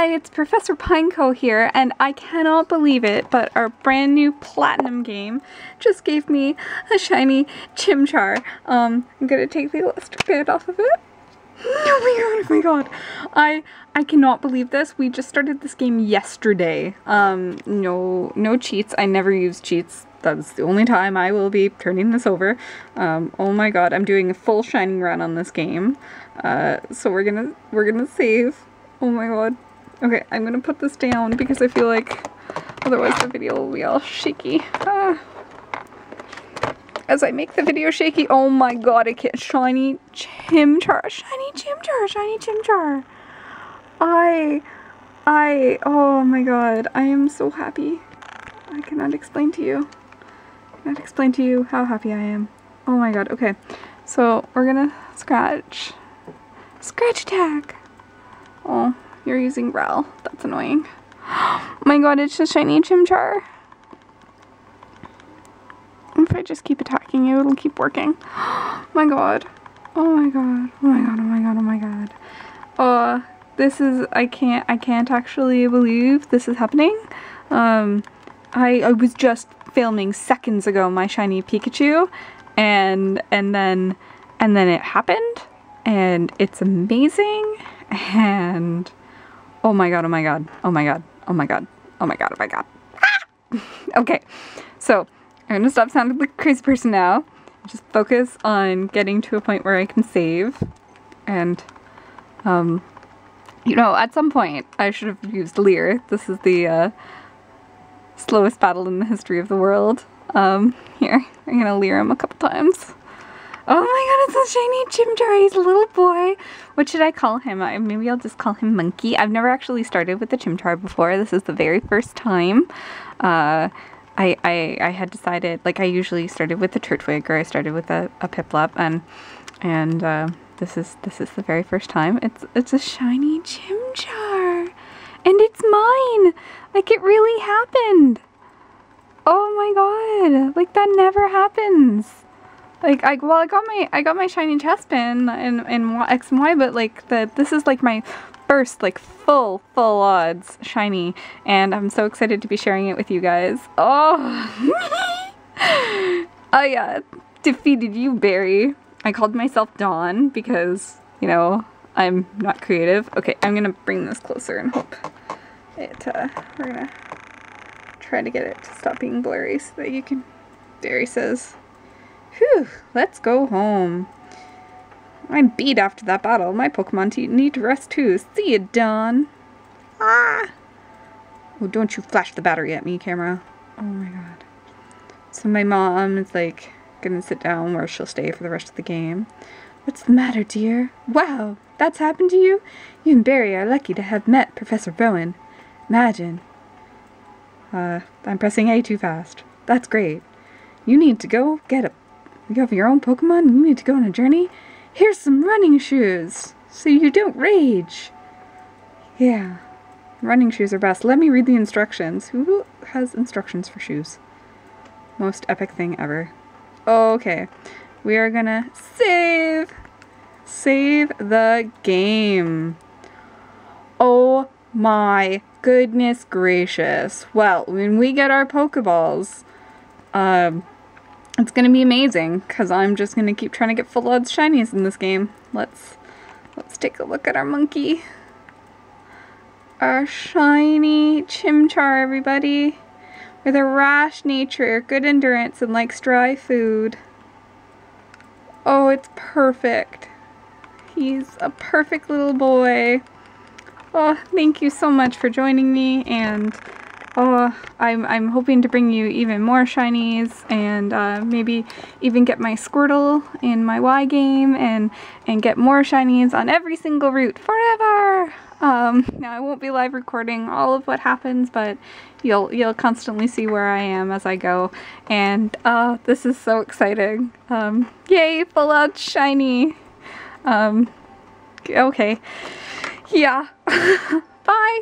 Hi, it's Professor Pineco here, and I cannot believe it, but our brand new Platinum game just gave me a shiny Chimchar. Um, I'm gonna take the elastic band off of it. Oh my god, oh my god. I I cannot believe this. We just started this game yesterday. Um, no, no cheats. I never use cheats. That's the only time I will be turning this over. Um, oh my god, I'm doing a full shining run on this game. Uh, so we're gonna, we're gonna save. Oh my god. Okay, I'm gonna put this down because I feel like otherwise the video will be all shaky. Ah. As I make the video shaky, oh my god, I can't. Shiny Chimchar, shiny Chimchar, shiny Chimchar. I, I, oh my god, I am so happy. I cannot explain to you. I cannot explain to you how happy I am. Oh my god, okay. So we're gonna scratch. Scratch attack. Oh, you're using Rel. That's annoying. Oh my god, it's just shiny Chimchar. If I just keep attacking you, it'll keep working. Oh my god. Oh my god. Oh my god, oh my god, oh my god. Uh, this is, I can't, I can't actually believe this is happening. Um, I, I was just filming seconds ago my shiny Pikachu and, and then, and then it happened and it's amazing and Oh my god, oh my god, oh my god, oh my god, oh my god, oh my god. Ah! okay, so I'm gonna stop sounding like a crazy person now. Just focus on getting to a point where I can save. And, um, you know, at some point I should have used Leer. This is the, uh, slowest battle in the history of the world. Um, here, I'm gonna Leer him a couple times. Oh my god, it's a shiny Chimchar. He's a little boy. What should I call him? I, maybe I'll just call him Monkey. I've never actually started with the Chimchar before. This is the very first time. Uh, I, I, I had decided, like I usually started with the Turtwig or I started with a, a Piplup and and uh, this is this is the very first time. It's it's a shiny Chimchar. And it's mine! Like it really happened! Oh my god! Like that never happens! Like I well I got my I got my shiny chespin in in X and Y, but like the this is like my first like full full odds shiny, and I'm so excited to be sharing it with you guys. Oh, oh yeah, defeated you, Barry. I called myself Dawn because you know I'm not creative. Okay, I'm gonna bring this closer and hope it. Uh, we're gonna try to get it to stop being blurry so that you can. Barry says. Phew, let's go home. I'm beat after that battle. My Pokemon need to rest too. See you, Dawn. Ah! Oh, don't you flash the battery at me, camera. Oh my god. So my mom is like gonna sit down where she'll stay for the rest of the game. What's the matter, dear? Wow, that's happened to you? You and Barry are lucky to have met Professor Rowan. Imagine. Uh, I'm pressing A too fast. That's great. You need to go get a you have your own Pokemon you need to go on a journey? Here's some running shoes, so you don't rage. Yeah, running shoes are best. Let me read the instructions. Who has instructions for shoes? Most epic thing ever. Okay, we are gonna save. Save the game. Oh my goodness gracious. Well, when we get our Pokeballs, um, it's gonna be amazing because I'm just gonna keep trying to get full odds shinies in this game. Let's let's take a look at our monkey. Our shiny Chimchar, everybody. With a rash nature, good endurance, and likes dry food. Oh, it's perfect. He's a perfect little boy. Oh, thank you so much for joining me and Oh, I'm, I'm hoping to bring you even more shinies and uh, maybe even get my Squirtle in my Y game and, and get more shinies on every single route forever! Um, now I won't be live recording all of what happens, but you'll you'll constantly see where I am as I go, and uh, this is so exciting. Um, yay, full out shiny! Um, okay, yeah, bye!